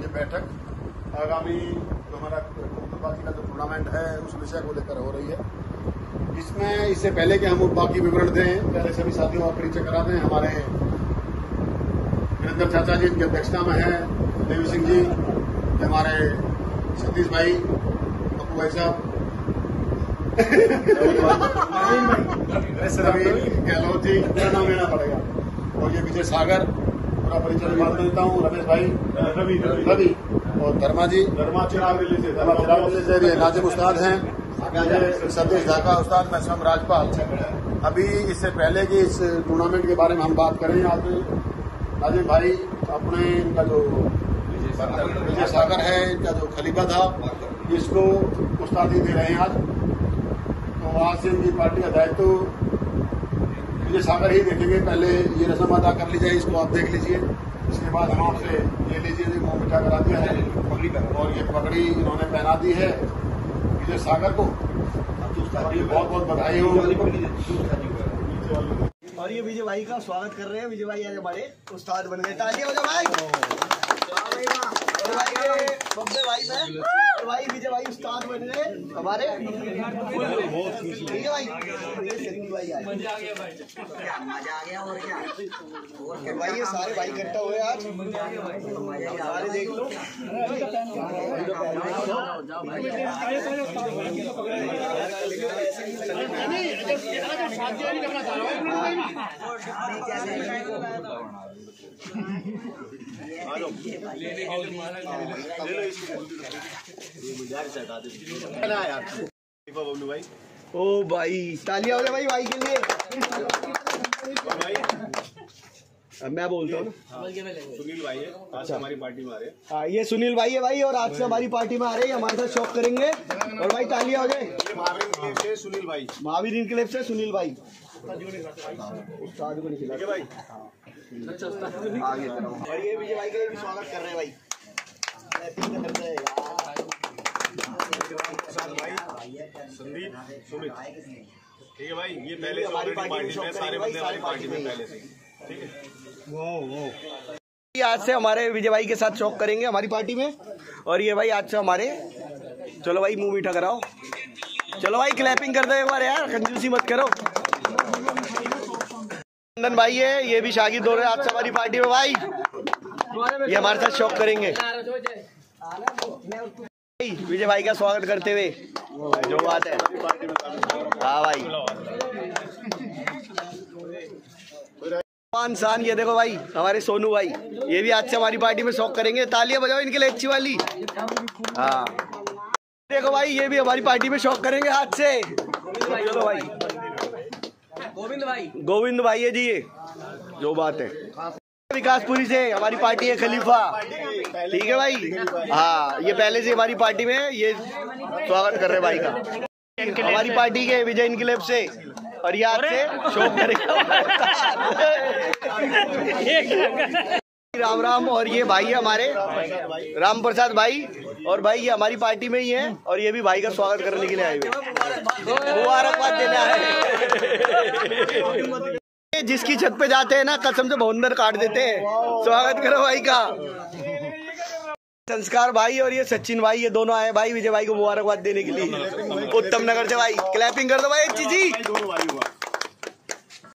ये बैठक आगामी जो हमारा बाकी का जो टूर्नामेंट है उस विषय को लेकर हो रही है। इसमें इससे पहले कि हम बाकी विवरण दें पहले सभी साथियों का परिचय करा दें हमारे वीरेंद्र चाचा जी इनकी अध्यक्षता में है देवी सिंह जी हमारे सतीश भाई पप्पू भाई साहब। गहलोत जी पूरा नाम लेना पड़ेगा। और ये विजय सागर पूरा परिचय बाद में देता हूँ रमेश भाई। रवि रवि। और धर्मा जी। धर्मा चिराग दिल्ली से धर्मा चिराग से ये नाजिम उस्ताद हैं। सतीश ढाका उस्ताद मैं स्वयं राजपाल। अभी इससे पहले कि इस टूर्नामेंट के बारे में हम बात करें आज नाजिम भाई अपने इनका जो विजय सागर है इनका जो खलीफा था इसको उस्तादी दे रहे हैं आज। तो आज से इनकी पार्टी का दायित्व विजय सागर ही देखेंगे। पहले ये रस्म अदा कर ली जाए, इसको आप देख लीजिए। इसके बाद हम आपसे ये लीजिए, जी मुँह मिठा करा दिया है पगड़ी का और ये पगड़ी इन्होंने पहना दी है विजय सागर को। बहुत बहुत बधाई हो। और ये विजय भाई का स्वागत कर रहे हैं। विजय भाई आज हमारे उस्ताद बन गए। तालियाँ बजाओ भाई। बब्बे भाई भाई भाई उस्ताद बन गए हमारे? है भाई। भाई मज़ा आ गया और क्या? और और भाई ये सारे भाई इकट्ठा हुए आज। सारे देख लो। भाई ओ भाई तालियाँ हो भाई भाई के लिए और भाई अब मैं बोलता हूँ सुनील भाई है आज से हमारी पार्टी में आ रहे हैं। हाँ, ये सुनील भाई है भाई और आज से हमारी पार्टी में आ रहे हैं हमारे साथ शौक करेंगे। और भाई तालियाँ हो जाए महावीर सुनील भाई। महावीर इनकलेब से सुनील भाई। उस्ताद को नहीं ठीक है भाई आगे और ये विजय भाई का भी स्वागत कर रहे हैं भाई। हैं संदीप सुमित। ठीक है भाई ये पहले से हमारी पार्टी में सारे बंदे हमारी पार्टी में पहले से। ठीक है। आज से हमारे विजय भाई के साथ शौक करेंगे हमारी पार्टी में। और ये भाई आज से हमारे चलो भाई मुँह मीठा कराओ। चलो भाई क्लैपिंग कर दो एक बार यार कंजूसी मत करो। नंदन भाई है, ये भी शागिद हो रहे आज से हमारी पार्टी में भाई। ये हमारे साथ शौक करेंगे। विजय भाई का स्वागत करते हुए। जो बात है। हाँ भाई। शान ये देखो भाई हमारे सोनू भाई ये भी आज से हमारी पार्टी में शौक करेंगे। तालियाँ बजाओ इनके लिए अच्छी वाली। हाँ। देखो भाई ये भी हमारी पार्टी में शौक करेंगे आज से। चलो भाई। गोविंद भाई। गोविंद भाई है जी ये। जो बात है। विकासपुरी से हमारी पार्टी है खलीफा। ठीक है भाई? हाँ ये पहले से हमारी पार्टी में ये स्वागत कर रहे भाई का। हमारी पार्टी के विजय इनकलेब से। और ये आज से शौक करेगा। राम राम और ये भाई है हमारे राम प्रसाद भाई और भाई ये हमारी पार्टी में ही है और ये भी भाई का स्वागत करने के लिए आए हुए मुबारकबाद देने आए जिसकी छत पे जाते हैं ना कसम से भवंदर काट देते हैं। स्वागत करो भाई का। संस्कार भाई और ये सचिन भाई ये दोनों आए भाई विजय भाई को मुबारकबाद देने के लिए। उत्तम नगर से भाई क्लैपिंग कर दो भाई एक चीज़ ही